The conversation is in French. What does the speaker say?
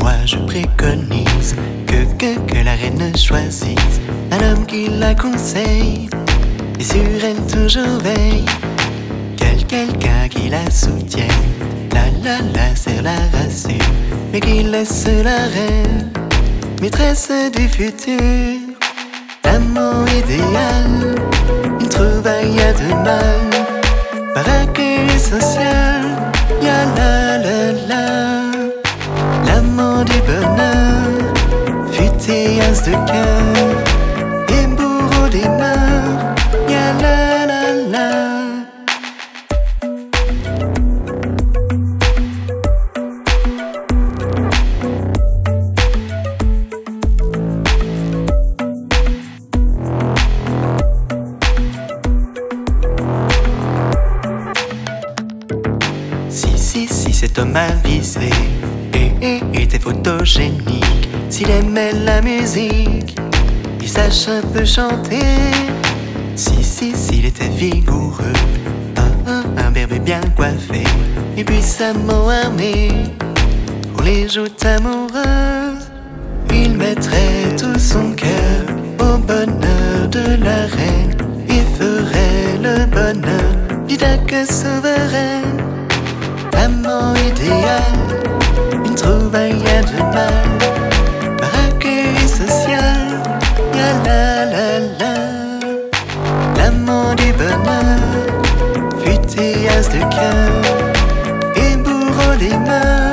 moi je préconise que, que, la reine choisisse un homme qui la conseille et sur elle toujours veille. Quel quelqu'un qui la soutienne, la la la serre la rassure, mais qui laisse la reine, maîtresse du futur. L'amour idéal, une trouvaille à demain. As de cœur, et bourreau des mains, ya la la la. Si, si, si cet homme avisé et, et, était photogénique, s'il aimait la musique, il sache un peu chanter. Si, si, s'il était vigoureux, un, un, un berber bien coiffé, et puis sa mot armé pour les joutes amoureuses, il mettrait tout son cœur au bonheur de la reine et ferait le bonheur du Dac souveraine. Idéal, amant du bonheur, futéas de cœur et bourreau des mains.